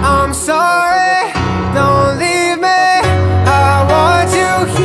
I'm sorry.